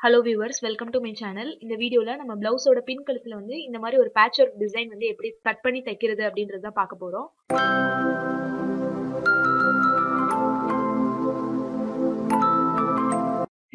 Hello viewers welcome to my channel இந்த வீடியோவில் நம்ம பிளவுஸோட பின் கழுத்துல வந்து இந்த மாதிரி ஒரு பேட்ச் ஒர்க் டிசைன் வந்து எப்படி கட் பண்ணி தைக்கிறது அப்படின்றத தான் பார்க்க போறோம்.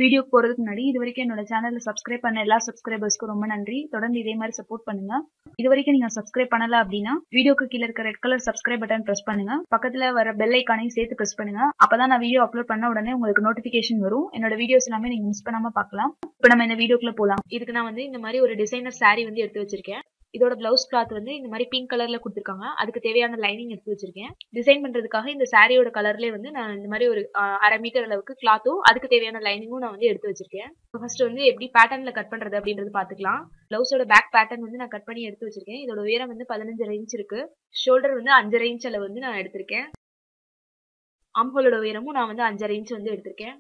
வீடியோ போறதுக்கு முன்னாடி இது வரைக்கும் என்னோட சேனலில் சப்ஸ்கிரைப் பண்ண எல்லா சப்ஸ்கிரைபர்ஸ்க்கும் ரொம்ப நன்றி. தொடர்ந்து இதே மாதிரி சப்போர்ட் பண்ணுங்க. இது வரைக்கும் நீங்க சப்ஸ்கிரைப் பண்ணல அப்படின்னா வீடியோக்கு கீழே இருக்க red colour subscribe button press பண்ணுங்க. பக்கத்துல வர பெல் ஐக்கானையும் சேர்த்து பிரஸ் பண்ணுங்க. அப்பதான் நான் வீடியோ அப்லோட் பண்ண உடனே உங்களுக்கு நோட்டிபிகேஷன் வரும். என்னோட வீடியோஸ் எல்லாமே நீங்க மிஸ் பண்ணாம பார்க்கலாம். இப்போ நம்ம இந்த வீடியோக்குள்ள போலாம். இதுக்கு நான் வந்து இந்த மாதிரி ஒரு டிசைனர் saree வந்து எடுத்து வச்சிருக்கேன். இதோட பிளவுஸ் கிளாத் வந்து இந்த மாதிரி பிங்க் கலர்ல கொடுத்துருக்காங்க. அதுக்கு தேவையான லைனிங் எடுத்து வச்சிருக்கேன். டிசைன் பண்றதுக்காக இந்த சாரியோட கலர்லயே வந்து நான் இந்த மாதிரி ஒரு அரை மீட்டர் அளவுக்கு கிளாத்தும் அதுக்கு தேவையான லைனிங்கும் நான் வந்து எடுத்து வச்சிருக்கேன். ஃபர்ஸ்ட் வந்து எப்படி பேட்டர்ன்ல கட் பண்றது அப்படின்றது பாத்துக்கலாம். பிளவுஸோட பேக் பேட்டர்ன் வந்து நான் கட் பண்ணி எடுத்து வச்சிருக்கேன். இதோட உயரம் வந்து பதினஞ்சு இன்ச் இருக்கு. ஷோல்டர் வந்து அஞ்சரை இன்ச் அளவு வந்து நான் எடுத்திருக்கேன். ஆம்ஹோலோட உயரமும் நான் வந்து அஞ்சரை இன்ச் வந்து எடுத்திருக்கேன்.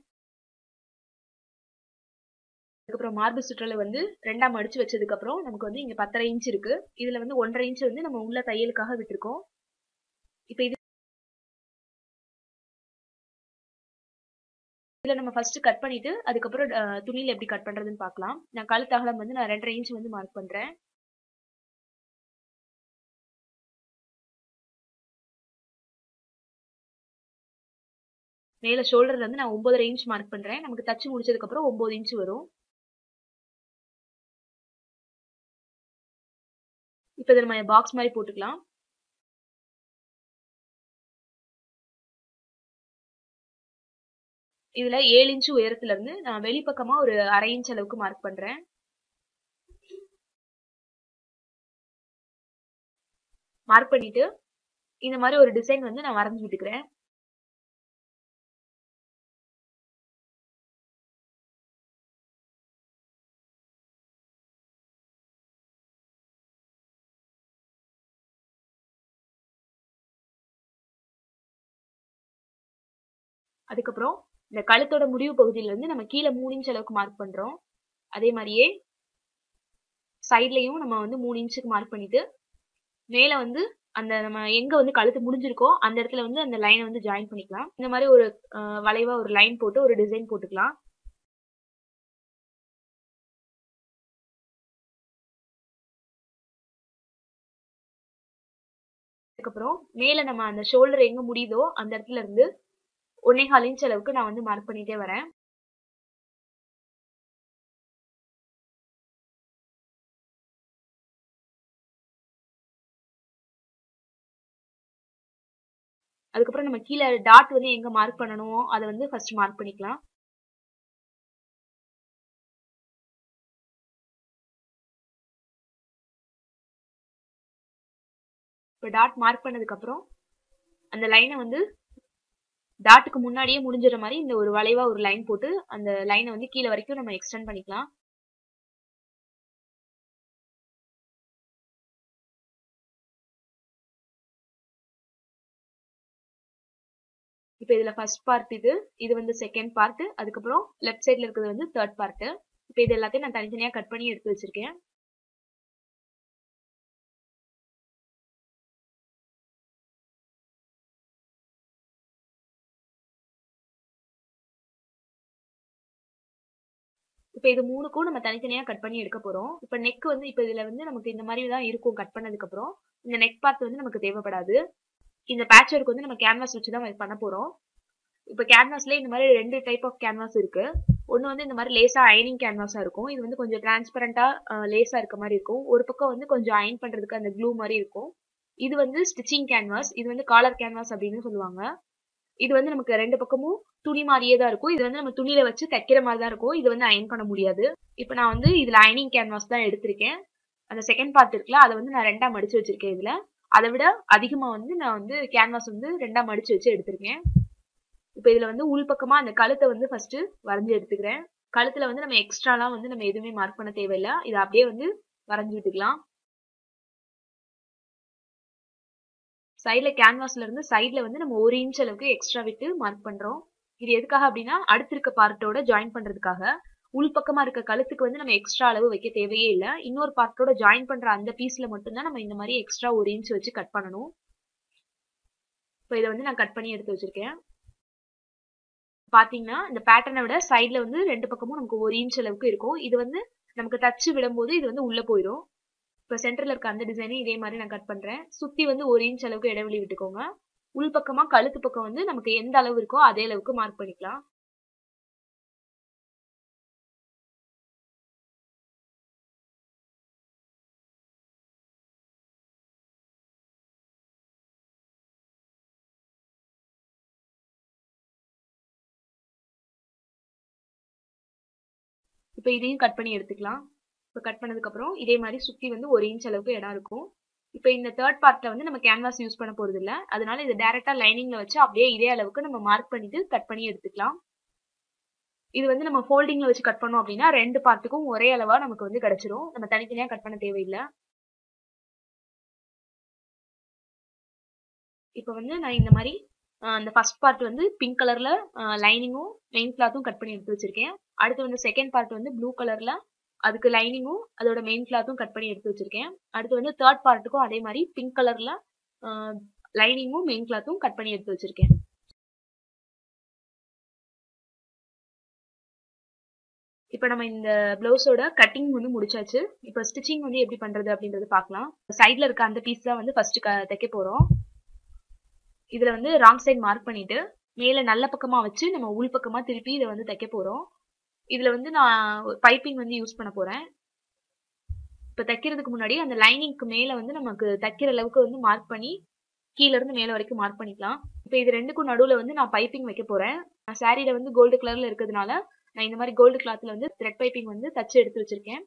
அதுக்கப்புறம் மார்பு சுற்றலை வந்து ரெண்டாம் அடிச்சு வச்சதுக்கப்புறம் நமக்கு வந்து இங்கே பத்தரை இன்ச் இருக்கு. இதில் வந்து ஒன்றரை இன்ச் வந்து நம்ம உள்ள தையலுக்காக விட்டுருக்கோம். இப்போ இது இதில் நம்ம ஃபர்ஸ்ட் கட் பண்ணிட்டு அதுக்கப்புறம் துணியில் எப்படி கட் பண்ணுறதுன்னு பார்க்கலாம். நான் கழுத்து அகலம் வந்து நான் ரெண்டரை இன்ச் வந்து மார்க் பண்ணுறேன் மேலே ஷோல்டர்ல வந்து நான் ஒன்பதரை இன்ச் மார்க் பண்ணுறேன் நமக்கு தச்சு முடிச்சதுக்கப்புறம் ஒம்பது இன்ச் வரும். இப்ப இதை நம்ம பாக்ஸ் மாதிரி போட்டுக்கலாம். இதுல ஏழு இன்ச்சு உயரத்துல இருந்து நான் வெளிப்பக்கமா ஒரு அரை இன்ச் அளவுக்கு மார்க் பண்றேன். மார்க் பண்ணிட்டு இந்த மாதிரி ஒரு டிசைன் வந்து நான் வரைஞ்சு விட்டுக்கிறேன். அதுக்கப்புறம் இந்த கழுத்தோட முடிவு பகுதியிலேருந்து நம்ம கீழே மூணு இன்ச் அளவுக்கு மார்க் பண்ணுறோம் அதே மாதிரியே சைட்லையும் நம்ம வந்து மூணு இன்ச்சுக்கு மார்க் பண்ணிட்டு மேலே வந்து அந்த நம்ம எங்கே வந்து கழுத்து முடிஞ்சிருக்கோ அந்த இடத்துல வந்து அந்த லைனை வந்து ஜாயின் பண்ணிக்கலாம். இந்த மாதிரி ஒரு வளைவாக வளைவா ஒரு லைன் போட்டு ஒரு டிசைன் போட்டுக்கலாம். அதுக்கப்புறம் மேலே நம்ம அந்த ஷோல்டர் எங்கே முடியுதோ அந்த இடத்துல இருந்து ஒன்னே கால் இன்ச் அளவுக்கு நான் வந்து மார்க் பண்ணிட்டே வரேன். அதுக்கப்புறம் நம்ம கீழே டாட் வந்து எங்க மார்க் பண்ணணுமோ அதை வந்து ஃபர்ஸ்ட் மார்க் பண்ணிக்கலாம். இப்போ டாட் மார்க் பண்ணதுக்கப்புறம் அந்த லைனை வந்து டாட்டுக்கு முன்னாடியே முடிஞ்சிற மாதிரி இந்த ஒரு வளைவா ஒரு லைன் போட்டு அந்த லைனை வந்து கீழே வரைக்கும் நம்ம எக்ஸ்டெண்ட் பண்ணிக்கலாம். இப்போ இதுல ஃபர்ஸ்ட் பார்ட் இது இது வந்து செகண்ட் பார்ட் அதுக்கப்புறம் லெஃப்ட் சைடில் இருக்கிறது வந்து தேர்ட் பார்ட் இப்போ இது எல்லாத்தையும் நான் தனித்தனியா கட் பண்ணி எடுத்து வச்சிருக்கேன். இப்போ இது மூணுக்கும் நம்ம தனித்தனியா கட் பண்ணி எடுக்க போறோம். இப்போ நெக் வந்து இப்போ இதுல வந்து நமக்கு இந்த மாதிரி தான் இருக்கும் கட் பண்ணதுக்கு அப்புறம். இந்த நெக் பார்ட் வந்து நமக்கு தேவைப்படாது. இந்த பேட்ச் ஒர்க் வந்து நம்ம கேன்வாஸ் வச்சு தான் பண்ண போறோம். இப்போ கேன்வாஸ்ல இந்த மாதிரி ரெண்டு டைப் ஆஃப் கேன்வாஸ் இருக்கு. ஒன்னு வந்து இந்த மாதிரி லேசா அயனிங் கேன்வாஸா இருக்கும். இது வந்து கொஞ்சம் டிரான்ஸ்பரண்டா லேசா இருக்க மாதிரி இருக்கும். ஒரு பக்கம் வந்து கொஞ்சம் அயன் பண்றதுக்கு அந்த க்ளூ மாதிரி இருக்கும். இது வந்து ஸ்டிச்சிங் கேன்வாஸ் இது வந்து காலர் கேன்வாஸ் அப்படின்னு சொல்லுவாங்க. இது வந்து நமக்கு ரெண்டு பக்கமும் துணி மாதிரியே தான் இருக்கும். இது வந்து நம்ம துணியில வச்சு தைக்கிற மாதிரி தான் இருக்கும். இது வந்து அயன் பண்ண முடியாது. இப்போ நான் வந்து இதுல அயனிங் கேன்வாஸ் தான் எடுத்திருக்கேன். அந்த செகண்ட் பார்ட் இருக்குல்ல அதை வந்து நான் ரெண்டா மடிச்சு வச்சிருக்கேன் இதுல. அதை விட அதிகமா வந்து நான் வந்து கேன்வாஸ் வந்து ரெண்டா மடிச்சு வச்சு எடுத்திருக்கேன். இப்போ இதுல வந்து உள்பக்கமா அந்த கழுத்தை வந்து ஃபர்ஸ்ட் வரைஞ்சி எடுத்துக்கிறேன். கழுத்துல வந்து நம்ம எக்ஸ்ட்ராலாம் வந்து நம்ம எதுவுமே மார்க் பண்ண தேவையில்லை. இதை அப்படியே வந்து வரைஞ்சு விட்டுக்கலாம். சைட்ல கேன்வாஸ்ல இருந்து சைட்ல வந்து நம்ம ஒரு இன்ச் அளவுக்கு எக்ஸ்ட்ரா விட்டு மார்க் பண்றோம். இது எதுக்காக அப்படின்னா அடுத்திருக்க பார்ட்டோட ஜாயின் பண்றதுக்காக. உள்பக்கமா இருக்க கழுத்துக்கு வந்து நம்ம எக்ஸ்ட்ரா அளவு வைக்க தேவையே இல்லை. இன்னொரு பார்ட்டோட ஜாயின் பண்ற அந்த பீஸ்ல மட்டும்தான் நம்ம இந்த மாதிரி எக்ஸ்ட்ரா ஒரு இன்ச் வச்சு கட் பண்ணணும். இப்போ இதை வந்து நான் கட் பண்ணி எடுத்து வச்சிருக்கேன். பாத்தீங்கன்னா இந்த பேட்டர்னை விட சைட்ல வந்து ரெண்டு பக்கமும் நமக்கு ஒரு இன்ச் அளவுக்கு இருக்கும். இது வந்து நமக்கு தச்சு விடும்போது இது வந்து உள்ள போயிடும். இப்போ சென்டர்ல இருக்க அந்த டிசைனையும் இதே மாதிரி நான் கட் பண்றேன். சுத்தி வந்து ஒரு இன்ச் அளவுக்கு இடைவெளி விட்டுக்கோங்க. உள் பக்கமா கழுத்து பக்கம் வந்து நமக்கு எந்த அளவு இருக்கோ அதே அளவுக்கு மார்க் பண்ணிக்கலாம். இப்போ இதையும் கட் பண்ணி எடுத்துக்கலாம். இப்போ கட் பண்ணதுக்கு அப்புறம் இதே மாதிரி சுத்தி வந்து ஒரு இன்ச் அளவுக்கு இடம் இருக்கும். இப்போ இந்த தேர்ட் பார்ட்ல வந்து நம்ம கேன்வாஸ் யூஸ் பண்ண போறது இல்ல அதனால இது டைரக்டா லைனிங்ல வச்சு அப்படியே இதே அளவுக்கு நம்ம மார்க் பண்ணிட்டு கட் பண்ணி எடுத்துக்கலாம். இது வந்து நம்ம ஃபோல்டிங்ல வச்சு கட் பண்ணோம் அப்படின்னா ரெண்டு பார்ட்டுக்கும் ஒரே அளவா நமக்கு வந்து கிடைச்சிரும். நம்ம தனித்தனியா கட் பண்ண தேவையில்லை. இப்போ வந்து நான் இந்த மாதிரி அந்த ஃபர்ஸ்ட் பார்ட் வந்து பிங்க் கலர்ல லைனிங்கும் மெயின் கிளாத்தும் கட் பண்ணி எடுத்து வச்சிருக்கேன். அடுத்து வந்து செகண்ட் பார்ட் வந்து ப்ளூ கலர்ல அதுக்கு லைனிங்கும் அதோட மெயின் கிளாத்தும் கட் பண்ணி எடுத்து வச்சிருக்கேன். அடுத்து வந்து தேர்ட் பார்ட்டுக்கும் அதே மாதிரி பிங்க் கலர்ல லைனிங்கும் மெயின் கிளாத்தும் கட் பண்ணி எடுத்து வச்சிருக்கேன். இப்போ நம்ம இந்த பிளவுஸோட கட்டிங் வந்து முடிச்சாச்சு. இப்போ ஸ்டிச்சிங் வந்து எப்படி பண்றது அப்படின்றது பார்க்கலாம். சைடில் இருக்க அந்த பீஸ் தான் வந்து ஃபர்ஸ்ட் தைக்க போறோம். இதில் வந்து ராங் சைட் மார்க் பண்ணிட்டு மேலே நல்ல பக்கமாக வச்சு நம்ம உள் பக்கமாக திருப்பி இதை வந்து தைக்க போகிறோம் இதுல வந்து நான் பைப்பிங் வந்து யூஸ் பண்ண போறேன். இப்ப தைக்கிறதுக்கு முன்னாடி அந்த லைனிங்க்கு மேல வந்து நமக்கு தைக்கிற அளவுக்கு வந்து மார்க் பண்ணி கீழ இருந்து மேல வரைக்கும் மார்க் பண்ணிக்கலாம். இப்ப இது ரெண்டுக்கும் நடுவுல வந்து நான் பைப்பிங் வைக்க போறேன். நான் சாரியில வந்து கோல்டு கலர்ல இருக்கிறதுனால நான் இந்த மாதிரி கோல்டு கிளாத்ல வந்து த்ரெட் பைப்பிங் வந்து தச்சு எடுத்து வச்சிருக்கேன்.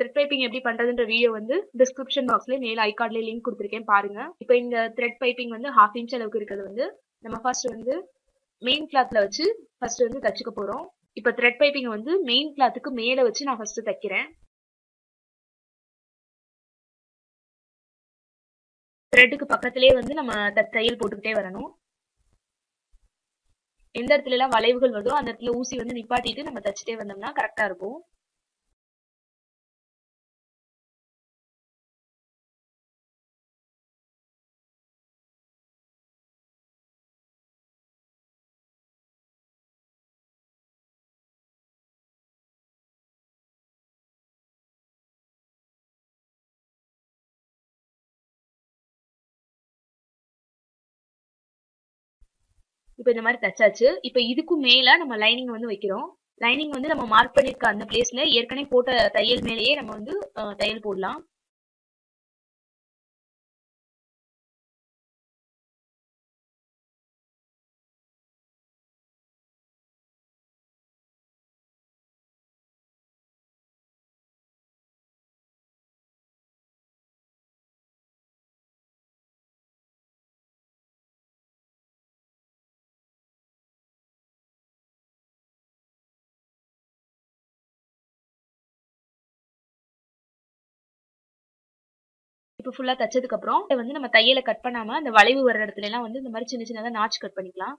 த்ரெட் பைப்பிங் எப்படி பண்றதுன்ற வீடியோ வந்து டிஸ்கிரிப்ஷன் பாக்ஸ்ல மேல ஐகார்ட்ல லிங்க் கொடுத்துருக்கேன் பாருங்க. இப்போ இந்த த்ரெட் பைப்பிங் வந்து ஹாஃப் இன்ச் அளவுக்கு இருக்கிறது வந்து நம்ம ஃபர்ஸ்ட் வந்து மெயின் கிளாத்ல வச்சு ஃபர்ஸ்ட் வந்து தச்சுக்க போறோம். இப்போ த்ரெட் பைப்பிங் வந்து மெயின் கிளாத்துக்கு மேலே வச்சு நான் ஃபஸ்ட்டு தைக்கிறேன். த்ரெட்டுக்கு பக்கத்திலே வந்து நம்ம தையல் போட்டுக்கிட்டே வரணும். எந்த இடத்துல எல்லாம் வளைவுகள் வருதோ அந்த இடத்துல ஊசி வந்து நிப்பாட்டிட்டு நம்ம தச்சுட்டே வந்தோம்னா கரெக்டாக இருக்கும். இப்போ இந்த மாதிரி தச்சாச்சு இப்போ இதுக்கும் மேல நம்ம லைனிங் வந்து வைக்கிறோம். லைனிங் வந்து நம்ம மார்க் பண்ணிருக்க அந்த பிளேஸ்ல ஏற்கனவே போட்ட தையல் மேலேயே நம்ம வந்து தையல் போடலாம். இப்போ ஃபுல்லாக தைச்சதுக்கப்புறம் இதை வந்து நம்ம தையலை கட் பண்ணாமல் அந்த வளைவு வர இடத்துலலாம் வந்து இந்த மாதிரி சின்ன சின்னதாக நாச்சு கட் பண்ணிக்கலாம்.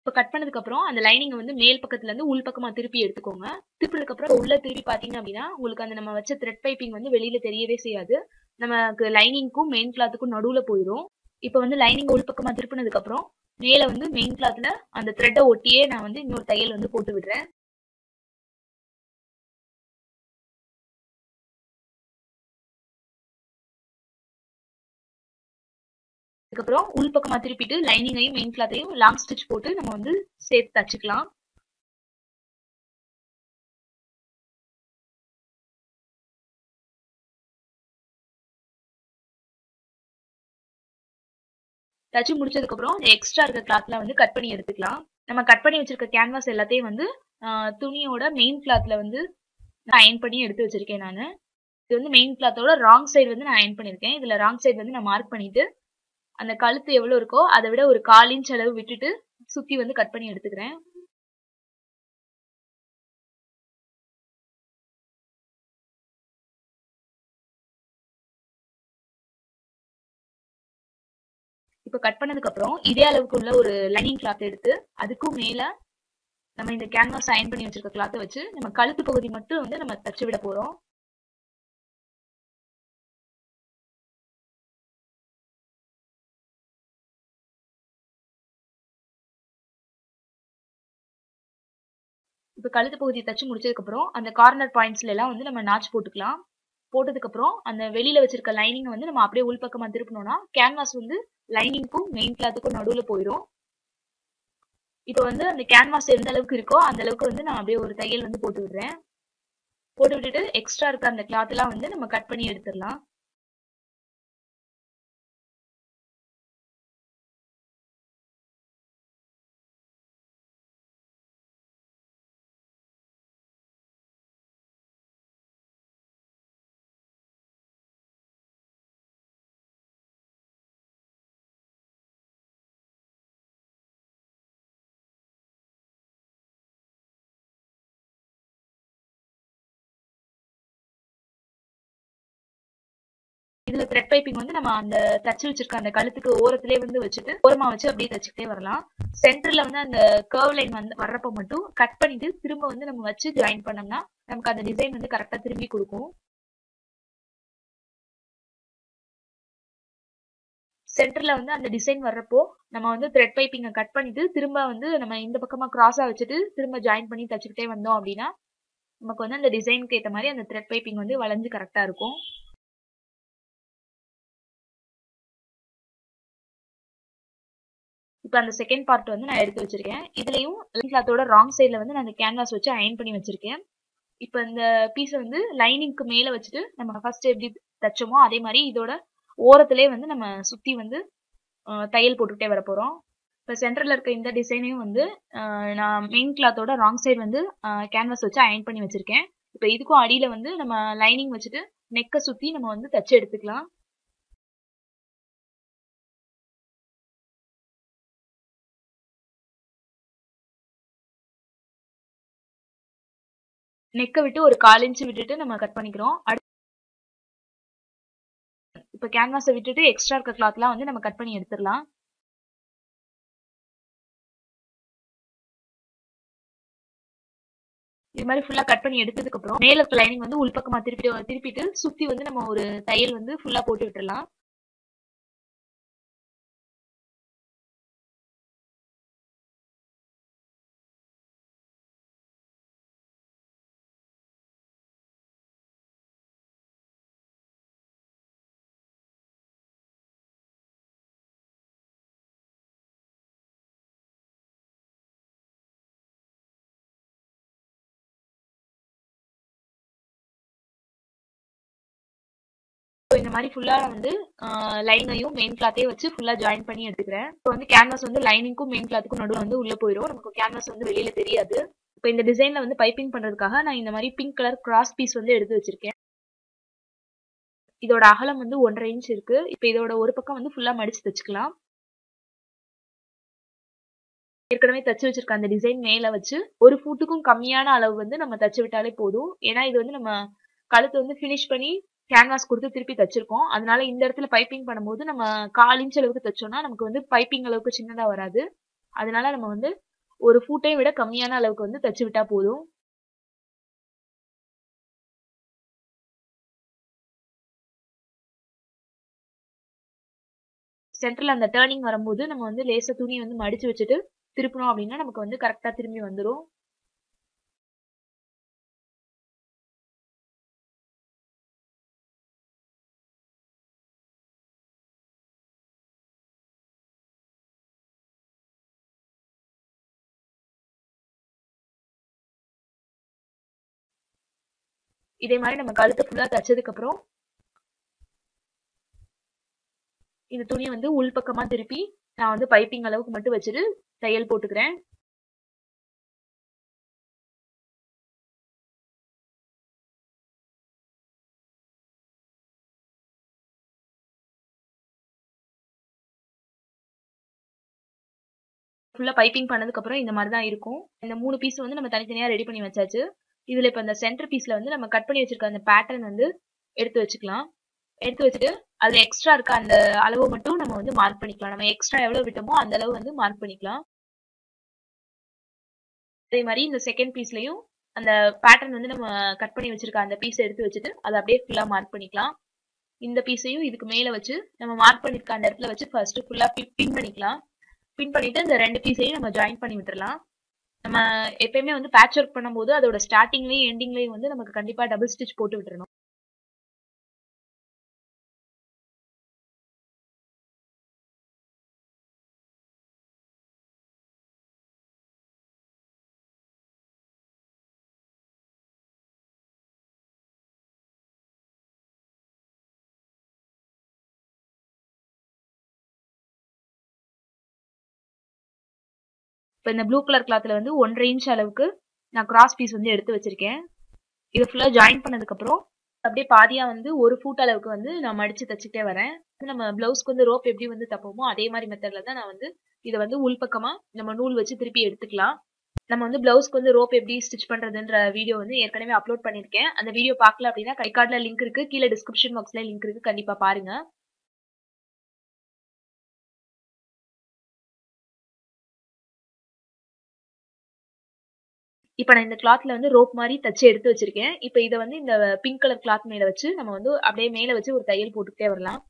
இப்போ கட் பண்ணதுக்கப்புறம் அந்த லைனிங்கை வந்து மேல் பக்கத்துலேருந்து உள் பக்கமாக திருப்பி எடுத்துக்கோங்க. திருப்பினதுக்கப்புறம் உள்ளே திருப்பி பார்த்தீங்க அப்படின்னா உங்களுக்கு அந்த நம்ம வச்ச த்ரெட் பைப்பிங் வந்து வெளியில் தெரியவே செய்யாது. நமக்கு லைனிங்க்கும் மெயின் கிளாத்துக்கும் நடுவில் போயிடும் இப்போ வந்து லைனிங் உள் பக்கமாக திருப்பினதுக்கப்புறம் மேலே வந்து மெயின் கிளாத்தில் அந்த த்ரெட்டை ஒட்டியே நான் வந்து இன்னொரு தையல் வந்து போட்டு விடுறேன். அதுக்கப்புறம் உள் பக்கமா திருப்பிட்டு லைனிங்கையும் மெயின் கிளாத்தையும் லாங் ஸ்டிச் போட்டு நம்ம வந்து சேர்த்து தச்சுக்கலாம். தச்சு முடிச்சதுக்கப்புறம் எக்ஸ்ட்ரா இருக்க கிளாத்ல வந்து கட் பண்ணி எடுத்துக்கலாம். நம்ம கட் பண்ணி வச்சிருக்க கேன்வாஸ் எல்லாத்தையும் வந்து துணியோட மெயின் கிளாத்ல வந்து நான் அயன் பண்ணி எடுத்து வச்சிருக்கேன் நான். இது வந்து மெயின் கிளாத்தோட ராங் சைடு வந்து நான் அயன் பண்ணிருக்கேன். இதுல ராங் சைடு வந்து நான் மார்க் பண்ணிட்டு அந்த கழுத்து எவ்வளவு இருக்கோ அதை விட ஒரு கால் இன்ச் அளவு விட்டுட்டு சுத்தி வந்து கட் பண்ணி எடுத்துக்கிறேன். இப்போ கட் பண்ணதுக்கு அப்புறம் இதே அளவுக்கு உள்ள ஒரு லைனிங் கிளாத் எடுத்து அதுக்கும் மேல நம்ம இந்த கேன்வாஸ் அயன் பண்ணி வச்சிருக்க கிளாத்தை வச்சு நம்ம கழுத்து பகுதி மட்டும் வந்து நம்ம தச்சு விட போறோம். இப்போ கழுத்து பகுதியை தச்சு முடிச்சதுக்கப்புறம் அந்த கார்னர் பாயிண்ட்ஸ்ல எல்லாம் வந்து நம்ம நாச் போட்டுக்கலாம். போட்டதுக்கப்புறம் அந்த வெளியில வச்சிருக்க லைனிங்கை வந்து நம்ம அப்படியே உள்பக்கமாக திருப்பினோம்னா கேன்வாஸ் வந்து லைனிங்க்கும் மெயின் கிளாத்துக்கும் நடுவில் போயிடும் இப்போ வந்து அந்த கேன்வாஸ் எந்த அளவுக்கு இருக்கோ அந்த அளவுக்கு வந்து நான் அப்படியே ஒரு தையல் வந்து போட்டு விடுறேன். போட்டு விட்டுட்டு எக்ஸ்ட்ரா இருக்க அந்த கிளாத் எல்லாம் வந்து நம்ம கட் பண்ணி எடுத்துடலாம். இதுல த்ரெட் பைப்பிங் வந்து நம்ம அந்த தச்சு வச்சிருக்க அந்த கழுத்துக்கு ஓரத்திலே வந்து வச்சுட்டு ஓரமா வச்சு அப்படியே தச்சுக்கிட்டே வரலாம். சென்டர்ல வந்து அந்த கர்வ் லைன் வந்து வர்றப்ப மட்டும் கட் பண்ணிட்டு திரும்ப வந்து நம்ம வச்சு ஜாயின் பண்ணோம்னா நமக்கு அந்த டிசைன் வந்து கரெக்டா திரும்பி கொடுக்கும். சென்டர்ல வந்து அந்த டிசைன் வர்றப்போ நம்ம வந்து த்ரெட் பைப்பிங்க கட் பண்ணிட்டு திரும்ப வந்து நம்ம இந்த பக்கமா கிராஸா வச்சுட்டு திரும்ப ஜாயின் பண்ணி தச்சுக்கிட்டே வந்தோம் அப்படின்னா நமக்கு வந்து அந்த டிசைனுக்கு ஏற்ற மாதிரி அந்த த்ரெட் பைப்பிங் வந்து வளைஞ்சு கரெக்டா இருக்கும். இப்போ அந்த செகண்ட் பார்ட் வந்து நான் எடுத்து வச்சிருக்கேன். இதுலயும் கிளாத்தோட ராங் சைடில் வந்து நான் அந்த கேன்வாஸ் வச்சு அயன் பண்ணி வச்சிருக்கேன். இப்போ இந்த பீஸை வந்து லைனிங்க்கு மேலே வச்சுட்டு நம்ம ஃபர்ஸ்ட் எப்படி தைச்சோமோ அதே மாதிரி இதோட ஓரத்துலேயே வந்து நம்ம சுற்றி வந்து தையல் போட்டுக்கிட்டே வர இப்போ சென்டரில் இருக்க இந்த டிசைனையும் வந்து நான் மெயின் கிளாத்தோட ராங் சைடு வந்து கேன்வாஸ் வச்சு அயன் பண்ணி வச்சுருக்கேன். இப்போ இதுக்கும் அடியில் வந்து நம்ம லைனிங் வச்சுட்டு நெக்கை சுற்றி நம்ம வந்து தச்சு எடுத்துக்கலாம். நெக்கை விட்டு ஒரு கால் இன்ச்சு விட்டுட்டு நம்ம கட் பண்ணிக்கிறோம். இப்போ கேன்வாஸை விட்டுட்டு எக்ஸ்ட்ரா இருக்க கிளாத்லாம் வந்து நம்ம கட் பண்ணி எடுத்துடலாம். இது மாதிரி ஃபுல்லாக கட் பண்ணி எடுத்ததுக்கப்புறம் மேலே இருக்க லைனிங் வந்து உள்பக்கமாக திருப்பிட்டு திருப்பிட்டு சுற்றி வந்து நம்ம ஒரு தையல் வந்து ஃபுல்லாக போட்டு விட்டுடலாம். இந்த மாதிரி ஃபுல்லா வந்து லைனையும் மெயின் கிளாத்தையும் வச்சு ஃபுல்லாக ஜாயின் பண்ணி எடுத்துக்கிறேன். இப்போ வந்து கேன்வாஸ் வந்து லைனிங்க்கும் மெயின் கிளாத்துக்கும் நடுவில் வந்து உள்ளே போயிடும் நமக்கு கேன்வாஸ் வந்து வெளியில் தெரியாது. இப்போ இந்த டிசைனில் வந்து பைப்பிங் பண்ணுறதுக்காக நான் இந்த மாதிரி பிங்க் கலர் கிராஸ் பீஸ் வந்து எடுத்து வச்சிருக்கேன். இதோட அகலம் வந்து ஒன்றரை இன்ச் இருக்கு. இப்போ இதோட ஒரு பக்கம் வந்து ஃபுல்லாக மடிச்சு தச்சுக்கலாம். ஏற்கனவே தச்சு வச்சிருக்க அந்த டிசைன் மேலே வச்சு ஒரு ஃபுட்டுக்கும் கம்மியான அளவு வந்து நம்ம தச்சு விட்டாலே போதும். ஏன்னா இது வந்து நம்ம கழுத்து வந்து ஃபினிஷ் பண்ணி கேன்வாஸ் கொடுத்து திருப்பி தச்சிருக்கோம். அதனால இந்த இடத்துல பைப்பிங் பண்ணும்போது நம்ம கால் இன்ச் அளவுக்கு தச்சோம்னா நமக்கு வந்து பைப்பிங் அளவுக்கு சின்னதா வராது. அதனால நம்ம வந்து ஒரு ஃபூட்டை விட கம்மியான அளவுக்கு வந்து தச்சு விட்டா போதும். சென்டர்ல அந்த டேர்னிங் வரும்போது நம்ம வந்து லேசாக துணி வந்து மடிச்சு வச்சுட்டு திருப்பணும் அப்படின்னா நமக்கு வந்து கரெக்டா திரும்பி வந்துடும் இதே மாதிரி நம்ம கழுத்தை ஃபுல்லா தச்சதுக்கு அப்புறம் இந்த துணியை வந்து உள்பக்கமாக திருப்பி நான் வந்து பைப்பிங் அளவுக்கு மட்டும் வச்சுட்டு தையல் போட்டுக்கிறேன். ஃபுல்லாக பைப்பிங் பண்ணதுக்கப்புறம் இந்த மாதிரி தான் இருக்கும். இந்த மூணு பீஸ் வந்து நம்ம தனித்தனியாக ரெடி பண்ணி வச்சாச்சு. இதுல இப்போ இந்த சென்டர் பீஸ்ல வந்து நம்ம கட் பண்ணி வச்சிருக்க அந்த பேட்டர்ன் வந்து எடுத்து வச்சுக்கலாம். எடுத்து வச்சுட்டு அதுல எக்ஸ்ட்ரா இருக்க அந்த அளவு மட்டும் நம்ம வந்து மார்க் பண்ணிக்கலாம். நம்ம எக்ஸ்ட்ரா எவ்வளவு விட்டோமோ அந்த அளவு வந்து மார்க் பண்ணிக்கலாம். அதே மாதிரி இந்த செகண்ட் பீஸ்லயும் அந்த பேட்டர்ன் வந்து நம்ம கட் பண்ணி வச்சிருக்க அந்த பீஸை எடுத்து வச்சுட்டு அதை அப்படியே ஃபுல்லா மார்க் பண்ணிக்கலாம். இந்த பீஸையும் இதுக்கு மேல வச்சு நம்ம மார்க் பண்ணிருக்க அந்த இடத்துல வச்சு ஃபர்ஸ்ட் ஃபுல்லா பின் பண்ணிக்கலாம். பின் பண்ணிட்டு இந்த ரெண்டு பீஸையும் நம்ம ஜாயின் பண்ணி விட்டுறலாம். நம்ம எப்பயுமே வந்து பேட்ச் ஒர்க் பண்ணும்போது அதோட ஸ்டார்டிங்லயும் எண்டிங்லயும் வந்து நமக்கு கண்டிப்பா டபுள் ஸ்டிச் போட்டு விட்டுறணும். இப்போ இந்த ப்ளூ கலர் கிளாத்தில் வந்து ஒன்றரை இன்ச் அளவுக்கு நான் கிராஸ் பீஸ் வந்து எடுத்து வச்சிருக்கேன். இது ஃபுல்லாக ஜாயின் பண்ணதுக்கப்புறம் அப்படியே பாதியாக வந்து ஒரு ஃபூட் அளவுக்கு வந்து நான் மடித்து தச்சுக்கிட்டே வரேன். நம்ம ப்ளவுஸ்க்கு வந்து ரோப் எப்படி வந்து தப்போமோ அதே மாதிரி மெத்தடில் தான் நான் வந்து இதை வந்து உள்பக்கமாக நம்ம நூல் வச்சு திருப்பி எடுத்துக்கலாம். நம்ம வந்து ப்ளவுஸ்க்கு வந்து ரோப் எப்படி ஸ்டிச் பண்ணுறதுன்ற வீடியோ வந்து ஏற்கனவே அப்லோட் பண்ணியிருக்கேன். அந்த வீடியோ பார்க்கல அப்படின்னா கை கார்டில் லிங்க் இருக்குது கீழே டிஸ்கிரிப்ஷன் பாக்ஸில் லிங்க் இருக்குது கண்டிப்பாக பாருங்க. இப்போ நான் இந்த கிளாத்ல வந்து ரோப் மாதிரி தச்சு எடுத்து வச்சிருக்கேன். இப்போ இதை வந்து இந்த பிங்க் கலர் கிளாத் மேல வச்சு நம்ம வந்து அப்படியே மேல வச்சு ஒரு தையல் போட்டுக்கிட்டே வரலாம்.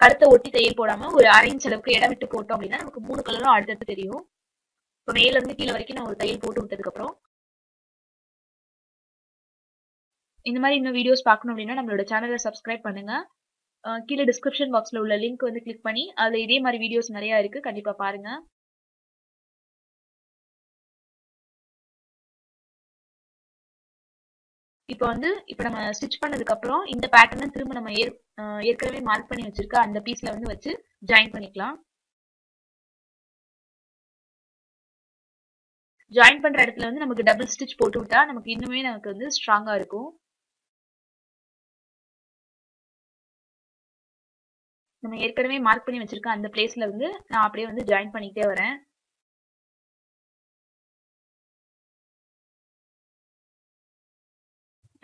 கழுத்தை ஒட்டி தையல் போடாம ஒரு அரைஞ்ச் அளவுக்கு இடம் விட்டு போட்டோம் அப்படின்னா நமக்கு மூணு கலரும் அடுத்தடுத்து தெரியும். இப்போ மேல இருந்து கீழே வரைக்கும் நான் ஒரு தையல் போட்டு விட்டதுக்கு அப்புறம். இந்த மாதிரி இன்னும் வீடியோஸ் பார்க்கணும் அப்படின்னா நம்மளோட சேனலை சப்ஸ்கிரைப் பண்ணுங்க. கீழே டிஸ்கிரிப்ஷன் பாக்ஸ்ல உள்ள லிங்க் வந்து கிளிக் பண்ணி அதுல இதே மாதிரி வீடியோஸ் நிறைய இருக்கு. கண்டிப்பா பாருங்க. இப்போ வந்து இப்போ நம்ம ஸ்டிச் பண்ணதுக்கு அப்புறம் இந்த பேட்டர்னை திரும்ப நம்ம ஏற் ஏற்கனவே மார்க் பண்ணி வச்சிருக்க அந்த பீஸ்ல வந்து வச்சு ஜாயின் பண்ணிக்கலாம். ஜாயின் பண்ற இடத்துல வந்து நமக்கு டபுள் ஸ்டிச் போட்டு விட்டா நமக்கு இன்னுமே நமக்கு வந்து ஸ்ட்ராங்கா இருக்கும். நம்ம ஏற்கனவே மார்க் பண்ணி வச்சிருக்க அந்த பிளேஸ்ல வந்து நான் அப்படியே வந்து ஜாயின் பண்ணிக்கிட்டே வரேன்.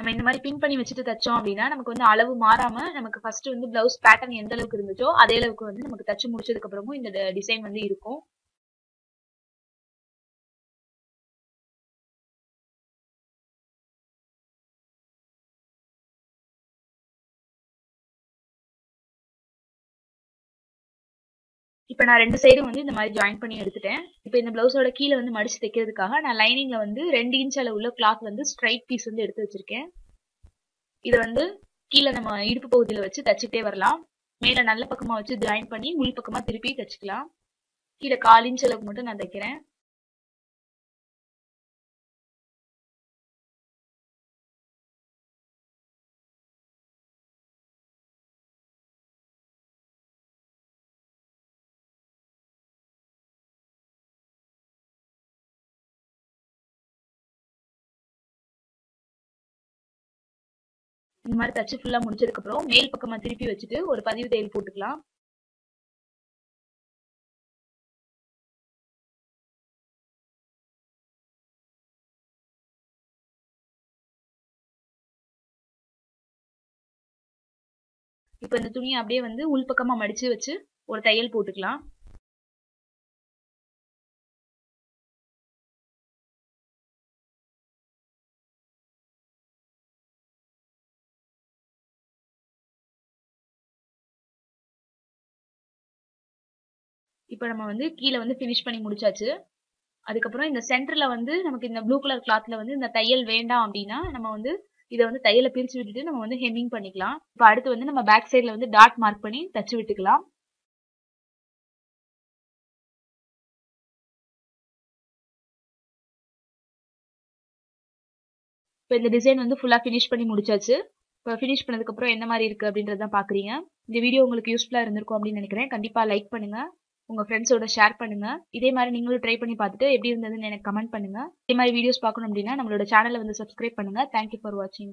நம்ம இந்த மாதிரி பின் பண்ணி வச்சுட்டு தைச்சோம் அப்படின்னா நமக்கு வந்து அளவு மாறாம நமக்கு ஃபர்ஸ்ட் வந்து பிளவுஸ் பேட்டர்ன் எந்த அளவுக்கு இருந்துச்சோ அதே அளவுக்கு வந்து நமக்கு தச்சு முடிச்சதுக்கு அப்புறமும் இந்த டிசைன் வந்து இருக்கும். இப்போ நான் ரெண்டு சைடும் வந்து இந்த மாதிரி ஜாயின் பண்ணி எடுத்துட்டேன். இப்போ இந்த பிளவுஸோட கீழே வந்து மடிச்சு தைக்கிறதுக்காக நான் லைனிங்ல வந்து ரெண்டு இன்ச் அளவுள்ள கிளாத் வந்து ஸ்ட்ரைட் பீஸ் வந்து எடுத்து வச்சிருக்கேன். இதை வந்து கீழே நம்ம இடுப்பு பகுதியில் வச்சு தச்சுட்டே வரலாம். மேலே நல்ல பக்கமாக வச்சு ஜாயின் பண்ணி உள் பக்கமாக திருப்பி தச்சுக்கலாம். கீழே கால் இன்ச் அளவுக்கு மட்டும் நான் தைக்கிறேன். இந்த மாதிரி தச்சு ஃபுல்லா முடிச்சதுக்கு அப்புறம் மேல் பக்கமா திருப்பி வச்சுட்டு ஒரு பதிவு தையல் போட்டுக்கலாம். இப்போ இந்த துணியை அப்படியே வந்து உள்பக்கமா மடிச்சு வச்சு ஒரு தையல் போட்டுக்கலாம். இப்போ நம்ம வந்து கீழே வந்து ஃபினிஷ் பண்ணி முடிச்சாச்சு. அதுக்கப்புறம் இந்த சென்டர்ல வந்து நமக்கு இந்த ப்ளூ கலர் கிளாத்ல வந்து இந்த தையல் வேண்டாம் அப்படின்னா நம்ம வந்து இதை வந்து தையலை பிரிச்சு விட்டுட்டு நம்ம வந்து ஹெம்மிங் பண்ணிக்கலாம். இப்போ அடுத்து வந்து நம்ம பேக் சைட்ல வந்து டாட் மார்க் பண்ணி தச்சு விட்டுக்கலாம். இப்போ இந்த டிசைன் வந்து ஃபுல்லாக ஃபினிஷ் பண்ணி முடிச்சாச்சு. இப்போ ஃபினிஷ் பண்ணதுக்கப்புறம் என்ன மாதிரி இருக்குது அப்படின்றத பார்க்குறீங்க இந்த வீடியோ உங்களுக்கு யூஸ்ஃபுல்லாக இருந்திருக்கும் அப்படின்னு நினைக்கிறேன். கண்டிப்பாக லைக் பண்ணுங்கள் உங்கள் ஃப்ரெண்ட்ஸோட ஷேர் பண்ணுங்கள் இதே மாதிரி நீங்களும் ட்ரை பண்ணி பார்த்துட்டு எப்படி இருந்ததுன்னு எனக்கு கமெண்ட் பண்ணுங்கள் இதே மாதிரி வீடியோஸ் பார்க்கணும் அப்படின்னா நம்மளோட சேனலை வந்து சப்ஸ்கிரைப் பண்ணுங்கள் தேங்க்யூ ஃபார் வாட்சிங்